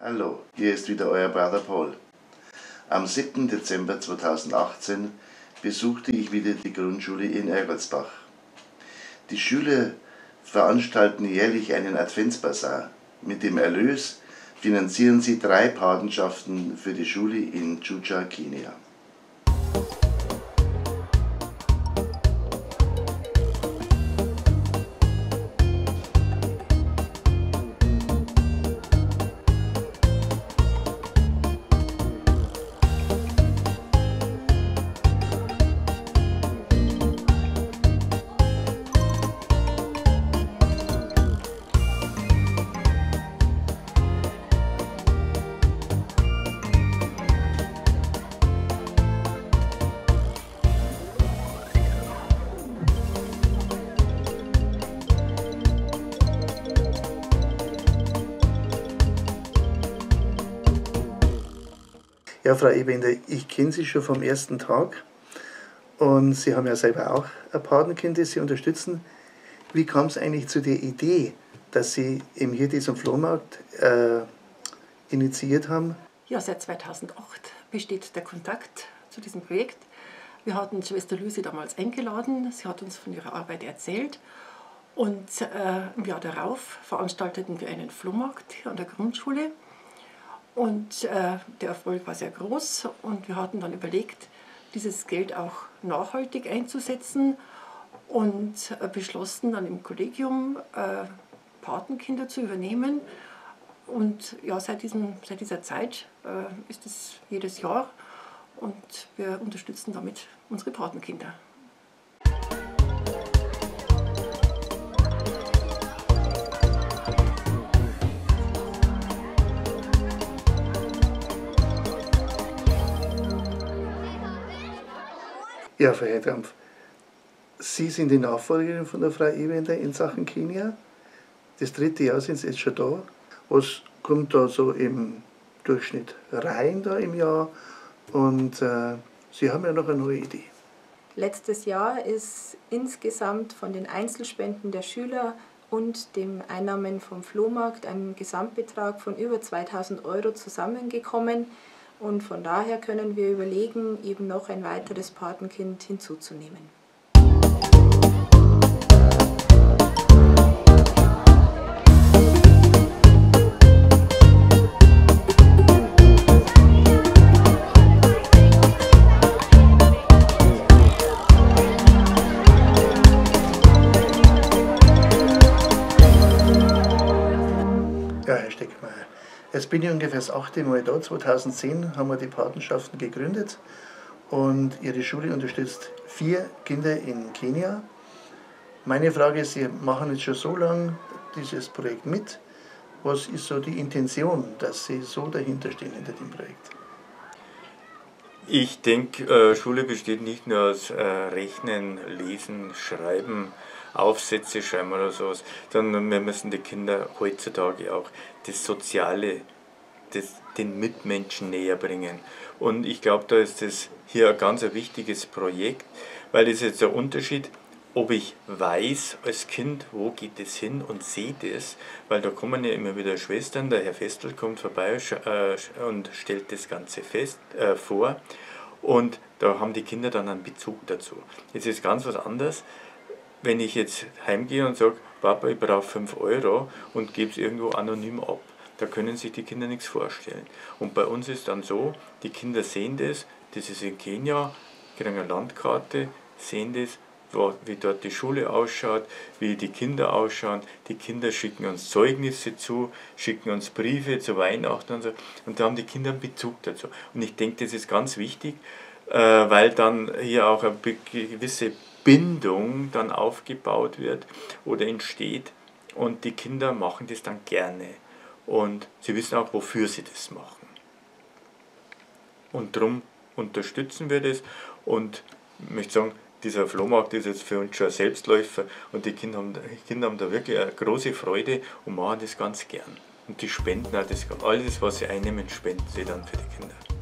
Hallo, hier ist wieder euer Brother Paul. Am 7. Dezember 2018 besuchte ich wieder die Grundschule in Ergolsbach. Die Schüler veranstalten jährlich einen Adventsbasar. Mit dem Erlös finanzieren sie drei Patenschaften für die Schule in Chucha, Kenia. Ja, Frau Ebender, ich kenne Sie schon vom ersten Tag und Sie haben ja selber auch ein Patenkind, das Sie unterstützen. Wie kam es eigentlich zu der Idee, dass Sie eben hier diesen Flohmarkt äh, initiiert haben? Ja, seit 2008 besteht der Kontakt zu diesem Projekt. Wir hatten Schwester Lucy damals eingeladen, sie hat uns von ihrer Arbeit erzählt und äh, im Jahr darauf veranstalteten wir einen Flohmarkt hier an der Grundschule. Und äh, der Erfolg war sehr groß und wir hatten dann überlegt, dieses Geld auch nachhaltig einzusetzen und äh, beschlossen dann im Kollegium äh, Patenkinder zu übernehmen. Und ja, seit, diesem, seit dieser Zeit äh, ist es jedes Jahr und wir unterstützen damit unsere Patenkinder. Ja, Frau Herdampf, Sie sind die Nachfolgerin von der Frau Ewender in Sachen Kenia. Das dritte Jahr sind Sie jetzt schon da. Was kommt da so im Durchschnitt rein da im Jahr? Und äh, Sie haben ja noch eine neue Idee. Letztes Jahr ist insgesamt von den Einzelspenden der Schüler und den Einnahmen vom Flohmarkt ein Gesamtbetrag von über 2000 Euro zusammengekommen. Und von daher können wir überlegen, eben noch ein weiteres Patenkind hinzuzunehmen. Jetzt bin ich ungefähr das achte Mal da. 2010 haben wir die Patenschaften gegründet und Ihre Schule unterstützt vier Kinder in Kenia. Meine Frage ist, Sie machen jetzt schon so lange dieses Projekt mit. Was ist so die Intention, dass Sie so dahinter stehen hinter dem Projekt? Ich denke, äh, Schule besteht nicht nur aus äh, Rechnen, Lesen, Schreiben, Aufsätze schreiben oder sowas, sondern wir müssen die Kinder heutzutage auch das Soziale, das, den Mitmenschen näher bringen. Und ich glaube, da ist das hier ein ganz wichtiges Projekt, weil das ist jetzt der Unterschied, ob ich weiß als Kind, wo geht es hin und sehe das, weil da kommen ja immer wieder Schwestern, der Herr Festel kommt vorbei äh, und stellt das Ganze fest, äh, vor und da haben die Kinder dann einen Bezug dazu. Jetzt ist ganz was anderes, wenn ich jetzt heimgehe und sage, Papa, ich brauche 5 Euro und gebe es irgendwo anonym ab. Da können sich die Kinder nichts vorstellen. Und bei uns ist dann so, die Kinder sehen das, das ist in Kenia, kriegen eine Landkarte, sehen das, wie dort die Schule ausschaut, wie die Kinder ausschauen. Die Kinder schicken uns Zeugnisse zu, schicken uns Briefe zu Weihnachten und so. Und da haben die Kinder einen Bezug dazu. Und ich denke, das ist ganz wichtig, äh, weil dann hier auch eine gewisse Bindung dann aufgebaut wird oder entsteht. Und die Kinder machen das dann gerne. Und sie wissen auch, wofür sie das machen. Und darum unterstützen wir das. Und ich möchte sagen, dieser Flohmarkt ist jetzt für uns schon ein Selbstläufer und die Kinder haben, die Kinder haben da wirklich eine große Freude und machen das ganz gern. Und die spenden auch das, alles, was sie einnehmen, spenden sie dann für die Kinder.